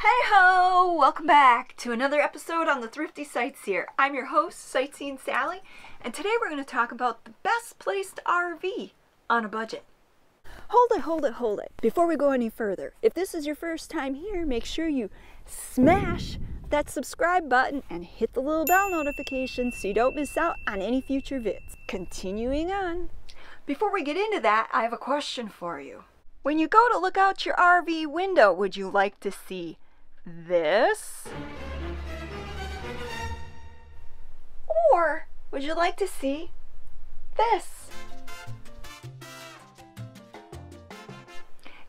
Hey ho! Welcome back to another episode on the Thrifty Sightseer. I'm your host, Sightseeing Sally, and today we're going to talk about the best placed RV on a budget. Hold it, hold it, hold it. Before we go any further, if this is your first time here, make sure you smash that subscribe button and hit the little bell notification so you don't miss out on any future vids. Continuing on. Before we get into that, I have a question for you. When you go to look out your RV window, would you like to see this? Or would you like to see this?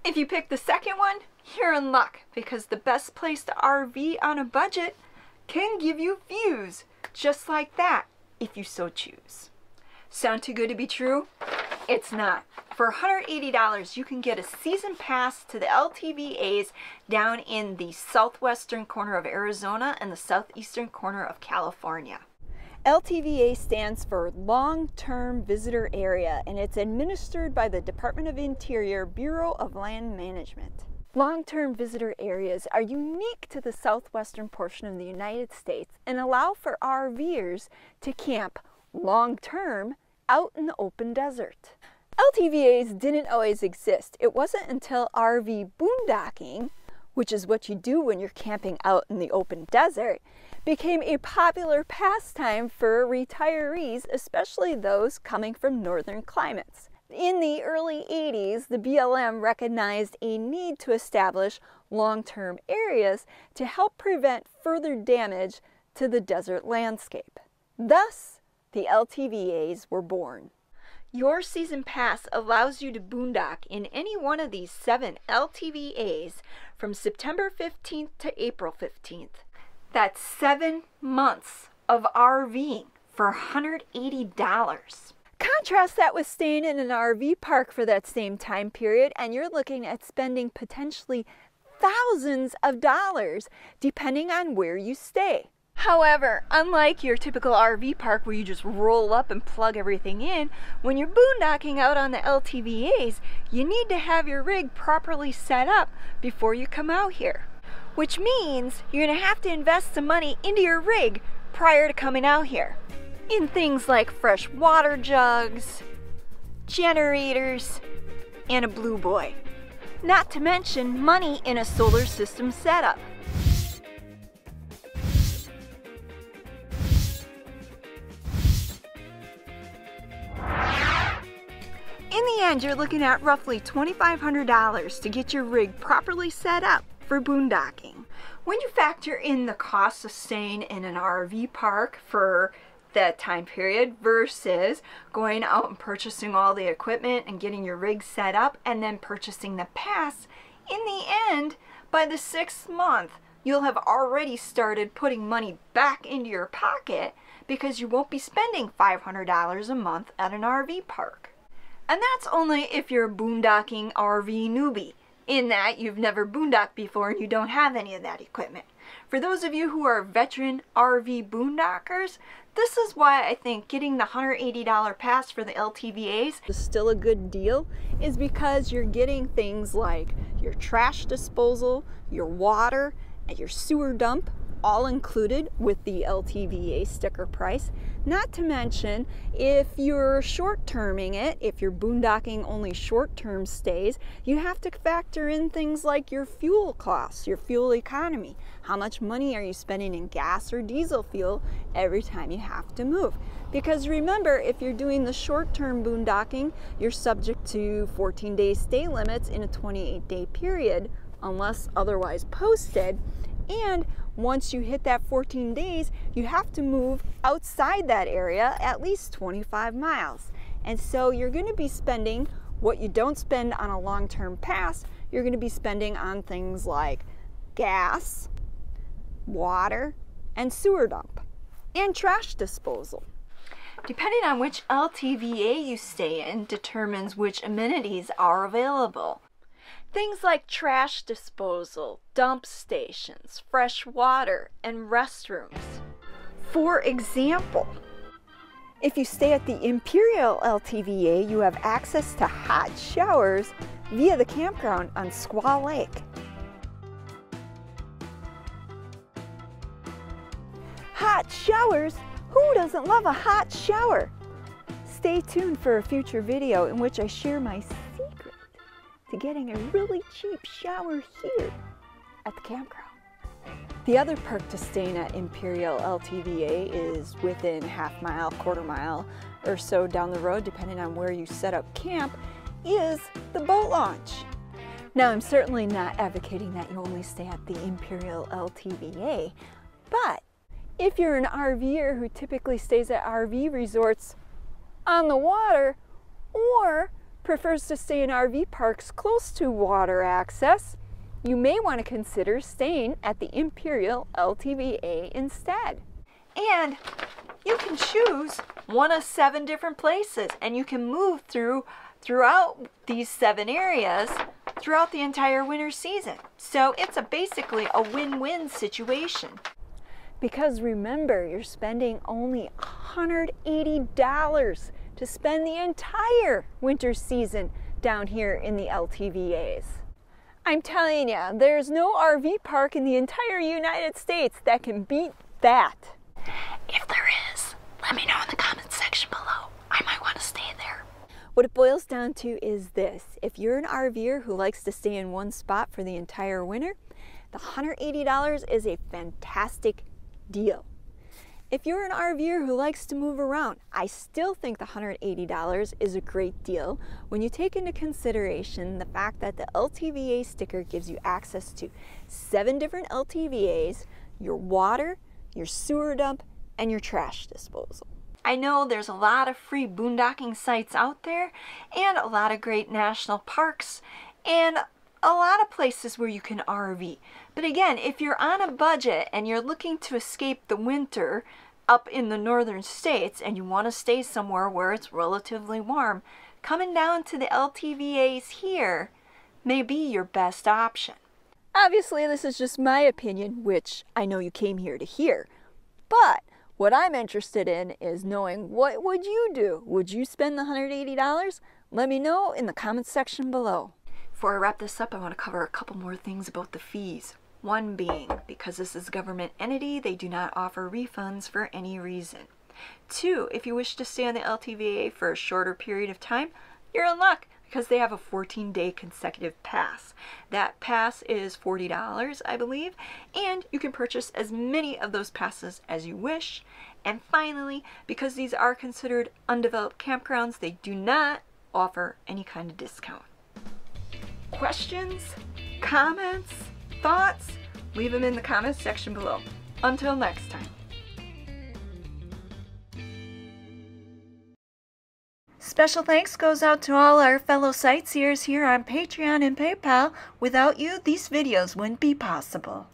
If you pick the second one, you're in luck because the best placed RV on a budget can give you views just like that if you so choose. Sound too good to be true? It's not. For $180, you can get a season pass to the LTVAs down in the southwestern corner of Arizona and the southeastern corner of California. LTVA stands for Long Term Visitor Area and it's administered by the Department of Interior Bureau of Land Management. Long term visitor areas are unique to the southwestern portion of the United States and allow for RVers to camp long term out in the open desert. LTVAs didn't always exist. It wasn't until RV boondocking, which is what you do when you're camping out in the open desert, became a popular pastime for retirees, especially those coming from northern climates. In the early 80s, the BLM recognized a need to establish long term areas to help prevent further damage to the desert landscape. Thus, the LTVAs were born. Your season pass allows you to boondock in any one of these seven LTVAs from September 15th to April 15th. That's seven months of RVing for $180. Contrast that with staying in an RV park for that same time period, and you're looking at spending potentially thousands of dollars depending on where you stay. However, unlike your typical RV park where you just roll up and plug everything in, when you're boondocking out on the LTVAs, you need to have your rig properly set up before you come out here. Which means you're going to have to invest some money into your rig prior to coming out here. In things like fresh water jugs, generators, and a blue boy. Not to mention money in a solar system setup. End, you're looking at roughly $2,500 to get your rig properly set up for boondocking. When you factor in the cost of staying in an RV park for that time period versus going out and purchasing all the equipment and getting your rig set up and then purchasing the pass, in the end, by the sixth month, you'll have already started putting money back into your pocket because you won't be spending $500 a month at an RV park. And that's only if you're a boondocking RV newbie, in that you've never boondocked before and you don't have any of that equipment. For those of you who are veteran RV boondockers, this is why I think getting the $180 pass for the LTVAs is still a good deal, is because you're getting things like your trash disposal, your water, and your sewer dump, all included with the LTVA sticker price. Not to mention, if you're short terming it, if you're boondocking only short term stays, you have to factor in things like your fuel costs, your fuel economy. How much money are you spending in gas or diesel fuel every time you have to move? Because remember, if you're doing the short term boondocking, you're subject to 14 day stay limits in a 28 day period unless otherwise posted. And once you hit that 14 days, you have to move outside that area at least 25 miles. And so you're going to be spending what you don't spend on a long term pass, you're going to be spending on things like gas, water, and sewer dump, and trash disposal. Depending on which LTVA you stay in determines which amenities are available. Things like trash disposal, dump stations, fresh water, and restrooms. For example, if you stay at the Imperial LTVA, you have access to hot showers via the campground on Squaw Lake. Hot showers? Who doesn't love a hot shower? Stay tuned for a future video in which I share my secret to getting a really cheap shower here at the campground. The other perk to staying at Imperial LTVA is within half mile, quarter mile, or so down the road, depending on where you set up camp, is the boat launch. Now, I'm certainly not advocating that you only stay at the Imperial LTVA, but if you're an RVer who typically stays at RV resorts on the water or prefers to stay in RV parks close to water access, you may want to consider staying at the Imperial LTVA instead. And you can choose one of seven different places and you can move through throughout these seven areas throughout the entire winter season. So it's a basically a win-win situation. Because remember, you're spending only $180 to spend the entire winter season down here in the LTVAs. I'm telling you, there's no RV park in the entire United States that can beat that. If there is, let me know in the comments section below. I might want to stay there. What it boils down to is this. If you're an RVer who likes to stay in one spot for the entire winter, the $180 is a fantastic deal. If you're an RVer who likes to move around, I still think the $180 is a great deal when you take into consideration the fact that the LTVA sticker gives you access to seven different LTVAs, your water, your sewer dump, and your trash disposal. I know there's a lot of free boondocking sites out there and a lot of great national parks and a lot of places where you can RV. But again, if you're on a budget and you're looking to escape the winter up in the northern states and you want to stay somewhere where it's relatively warm, coming down to the LTVAs here may be your best option. Obviously, this is just my opinion, which I know you came here to hear. But what I'm interested in is knowing what would you do? Would you spend the $180? Let me know in the comments section below. Before I wrap this up, I want to cover a couple more things about the fees. One being, because this is a government entity, they do not offer refunds for any reason. Two, if you wish to stay on the LTVA for a shorter period of time, you're in luck because they have a 14 day consecutive pass. That pass is $40, I believe, and you can purchase as many of those passes as you wish. And finally, because these are considered undeveloped campgrounds, they do not offer any kind of discount. Questions? Comments? Thoughts? Leave them in the comments section below. Until next time. Special thanks goes out to all our fellow sightseers here on Patreon and PayPal. Without you, these videos wouldn't be possible.